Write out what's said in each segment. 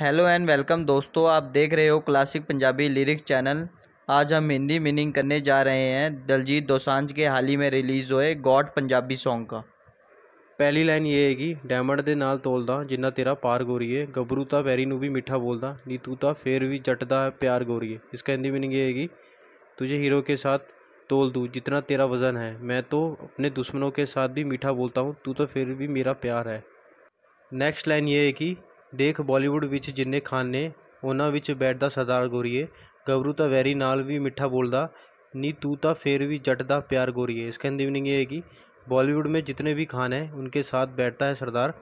Hello and welcome दोस्तों आप देख रहे हो क्लासिक पंजाबी लिरिक्स चैनल आज हम हिंदी मीनिंग करने जा रहे हैं दलजीत दोसांझ के हाल ही में रिलीज़ हुए गॉड पंजाबी सॉन्ग का ਪਹਿਲੀ ਲਾਈਨ ਇਹ ਹੈਗੀ ਡਾਇਮੰਡ ਦੇ ਨਾਲ ਤੋਲਦਾ ਜਿੰਨਾ ਤੇਰਾ ਪਾਰ ਗੋਰੀਏ ਗੱਭਰੂ ਤਾਂ ਵੈਰੀ ਨੂੰ ਵੀ ਮਿੱਠਾ ਬੋਲਦਾ ਨੀ ਤੂੰ ਤਾਂ ਫੇਰ ਵੀ ਜੱਟ ਦਾ ਪਿਆਰ ਗੋਰੀਏ इसका हिंदी मीनिंग ये हैगी तुझे हीरो के साथ तोल दूँ जितना तेरा वज़न है मैं तो अपने दुश्मनों के साथ भी मीठा बोलता हूँ तू तो फिर भी मेरा प्यार है ਨੈਕਸਟ ਲਾਈਨ ਇਹ ਹੈ ਕਿ ਦੇਖ ਬਾਲੀਵੁੱਡ ਵਿੱਚ ਜਿੰਨੇ ਖਾਨ ਨੇ ਉਹਨਾਂ ਵਿੱਚ ਬੈਠਦਾ ਸਰਦਾਰ ਗੋਰੀਏ ਗੱਭਰੂ ਤਾਂ ਵੈਰੀ ਨਾਲ ਵੀ ਮਿੱਠਾ ਬੋਲਦਾ ਨੀ ਤੂੰ ਤਾਂ ਫੇਰ भी जट दा प्यार गोरिए इसका हिंदी मीनिंग ये है कि बॉलीवुड में जितने भी खान हैं उनके साथ बैठता है सरदार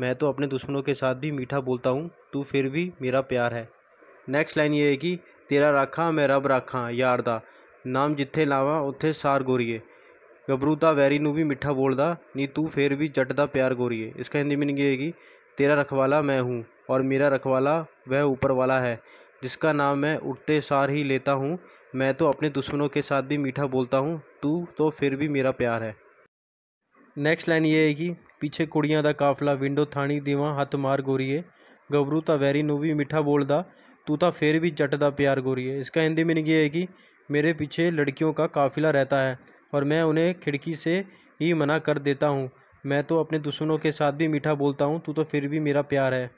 मैं तो अपने दुश्मनों के साथ भी मीठा बोलता हूँ तू फिर भी मेरा प्यार है ਨੈਕਸਟ ਲਾਈਨ ਇਹ ਹੈ ਕਿ ਤੇਰਾ ਰਾਖਾਂ ਮੈਂ ਰੱਬ ਰਾਖਾਂ ਯਾਰ ਦਾ ਨਾਮ ਜਿੱਥੇ ਲਾਵਾਂ ਉੱਥੇ ਸਾਰ ਗੋਰੀਏ ਗੱਭਰੂ ਤਾਂ ਵੈਰੀ ਨੂੰ ਵੀ ਮਿੱਠਾ ਬੋਲਦਾ ਨੀ ਤੂੰ ਫੇਰ ਵੀ ਜੱਟ ਦਾ ਪਿਆਰ ਗੋਰੀਏ इसका हिंदी मीनिंग ये है कि तेरा रखवाला मैं हूँ और मेरा रखवाला वह ऊपर वाला है जिसका नाम मैं उठते सार ही लेता हूँ मैं तो अपने दुश्मनों के साथ भी मीठा बोलता हूँ तू तो फिर भी मेरा प्यार है ਨੈਕਸਟ ਲਾਈਨ ਇਹ ਹੈ ਕਿ ਪਿੱਛੇ ਕੁੜੀਆਂ ਦਾ ਕਾਫਲਾ ਵਿੰਡੋ ਥਾਣੀ ਦੀਵਾਂ ਹੱਥ ਮਾਰ ਗੋਰੀਏ ਗੱਭਰੂ ਤਾਂ ਵੈਰੀ ਨੂੰ ਵੀ ਮਿੱਠਾ ਬੋਲਦਾ तू तो फिर भी जट दा प्यार गोरिए इसका हिंदी मीनिंग ये है कि मेरे पीछे लड़कियों का काफिला रहता है और मैं उन्हें खिड़की से ही मना कर देता हूँ मैं तो अपने दुश्मनों के साथ भी मीठा बोलता हूँ, तू तो फिर भी मेरा प्यार है।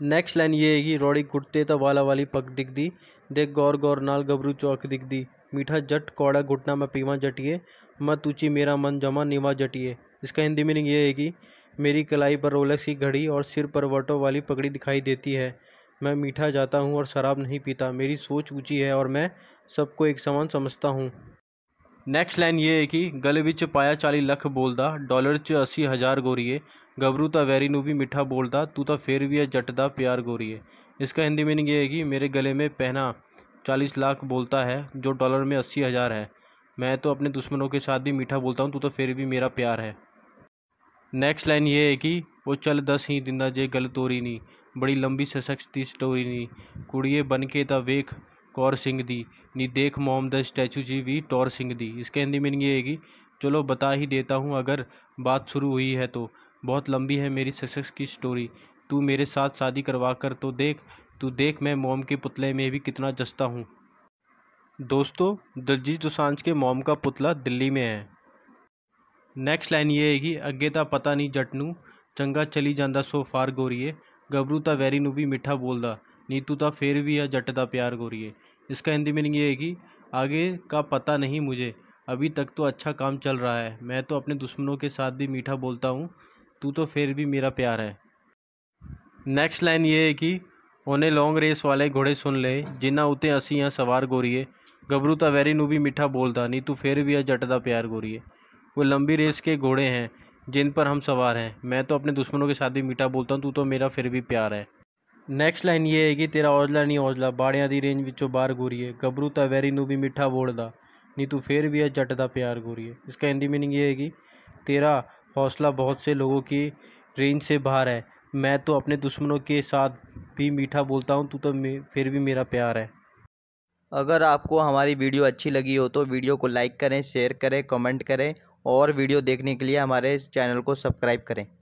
नेक्स्ट लाइन ये है कि रोड़ी घुटते तो वाला वाली पग दिख दी। देख गौर गौर नाल गबरू चौक दिख दी। मीठा जट कौड़ा घुटना में पीवा जटिए, मत ऊँची मेरा मन जमा निवा जटिए। इसका हिंदी मीनिंग ये है कि मेरी कलाई पर रोलेक्स की घड़ी और सिर पर वटों वाली पगड़ी दिखाई देती है। मैं मीठा जाता हूँ और शराब नहीं पीता। मेरी सोच ऊँची है और मैं सबको एक समान समझता हूँ। ਨੈਕਸਟ ਲਾਈਨ ਇਹ ਹੈ ਕਿ ਗਲੇ ਵਿੱਚ ਪਾਇਆ 40 ਲੱਖ ਬੋਲਦਾ ਡਾਲਰ 'ਚ 80 ਹਜ਼ਾਰ ਗੋਰੀਏ ਗੱਭਰੂ ਤਾਂ ਵੈਰੀ ਨੂੰ ਵੀ ਮਿੱਠਾ बोलता तू तो फिर भी है जट दा प्यार गोरिए इसका हिंदी मीनिंग ये है कि मेरे गले में पहना चालीस लाख बोलता है जो डॉलर में अस्सी हज़ार है मैं तो अपने दुश्मनों के साथ भी मीठा बोलता हूँ तू तो फिर भी मेरा प्यार है ਨੈਕਸਟ ਲਾਈਨ ਇਹ ਹੈ ਕਿ ਉਹ ਚੱਲ ਦਸ ਹੀ ਦਿੰਦਾ ਜੇ ਗੱਲ ਤੋਰੀ ਨਹੀਂ ਬੜੀ ਲੰਬੀ ਸਸਕਸ ਦੀ ਸਟੋਰੀ ਨਹੀਂ ਕੁੜੀਏ ਬਨ ਕੇ ਤਾਂ ਵੇਖ ਕੌਰ ਸਿੰਘ ਦੀ ਨੀ ਦੇਖ ਮੋਮ ਦਾ स्टैचू जी भी टौर सिंह दी इसके हिंदी मीनिंग ये है कि चलो बता ही देता हूँ अगर बात शुरू हुई है तो बहुत लंबी है मेरी सक्सेस की स्टोरी तू मेरे साथ शादी करवा कर तो देख तू देख मैं मोम के पुतले में भी कितना जसता हूँ दोस्तों दलजीत दोसांझ के मोम का पुतला दिल्ली में है ਨੈਕਸਟ ਲਾਈਨ ਇਹ ਹੈ ਕਿ ਅੱਗੇ ਤਾਂ ਪਤਾ ਨਹੀਂ ਜੱਟ ਨੂੰ ਚੰਗਾ ਚਲੀ ਜਾਂਦਾ ਸੋ ਫਾਰ ਗੋਰੀਏ ਗੱਭਰੂ ਤਾਂ ਵੈਰੀ ਨੂੰ ਵੀ ਮਿੱਠਾ ਬੋਲਦਾ नीतू था फिर भी यह जट था प्यार गोरिए इसका हिंदी मीनिंग ये है कि आगे का पता नहीं मुझे, अभी तक तो अच्छा काम चल रहा है। मैं तो अपने दुश्मनों के साथ भी मीठा बोलता हूँ, तू तो फिर भी मेरा प्यार है। नेक्स्ट लाइन ये है कि उन्हें लॉन्ग रेस वाले घोड़े सुन ले जिन्ना उते असी यहाँ सवार गोरिए गबरू ता वैरी नू भी मीठा बोलता नहीं तू फिर भी है जट दा प्यार गोरिए वो लंबी रेस के घोड़े हैं, जिन पर हम सवार हैं। मैं तो अपने दुश्मनों के साथ भी मीठा बोलता हूँ, तू तो मेरा फिर भी प्यार है। ਨੈਕਸਟ ਲਾਈਨ ਇਹ ਹੈ ਕਿ ਤੇਰਾ ਔਜਲਾ ਨਹੀਂ ਔਜਲਾ ਬਾੜਿਆਂ ਦੀ ਰੇਂਜ ਵਿੱਚੋਂ ਬਾਹਰ ਗੋਰੀਏ ਗੱਭਰੂ ਤਾਂ ਵੈਰੀ ਨੂੰ ਵੀ ਮਿੱਠਾ ਬੋਲਦਾ ਨਹੀਂ ਤੂੰ ਫੇਰ भी है जट दा प्यार गोरिए इसका हिंदी मीनिंग ये है कि तेरा हौसला बहुत से लोगों की रेंज से बाहर है मैं तो अपने दुश्मनों के साथ भी मीठा बोलता हूँ तू तो फिर भी मेरा प्यार है अगर आपको हमारी वीडियो अच्छी लगी हो तो वीडियो को लाइक करें शेयर करें कमेंट करें और वीडियो देखने के लिए हमारे चैनल को सब्सक्राइब करें